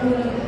嗯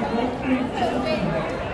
めっちゃおいしい。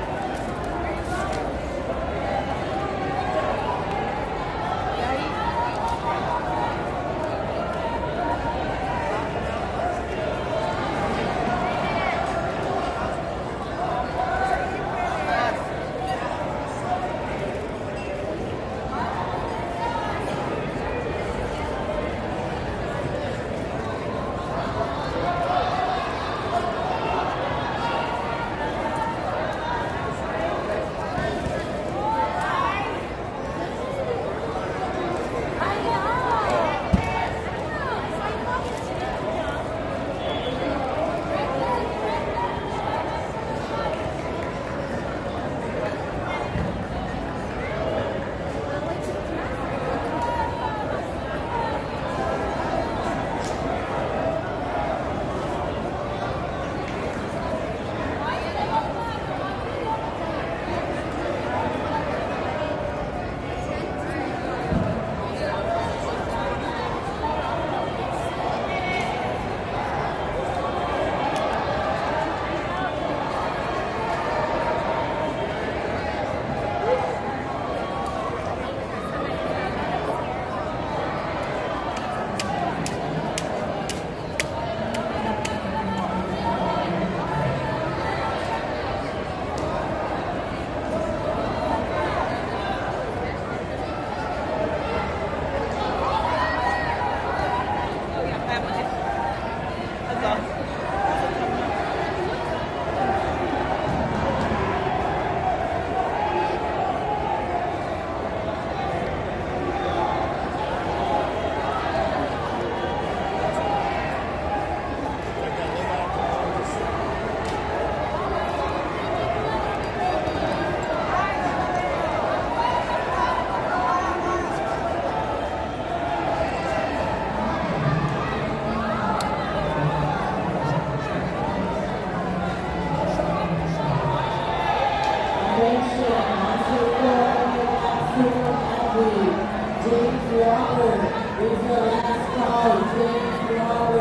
Lord.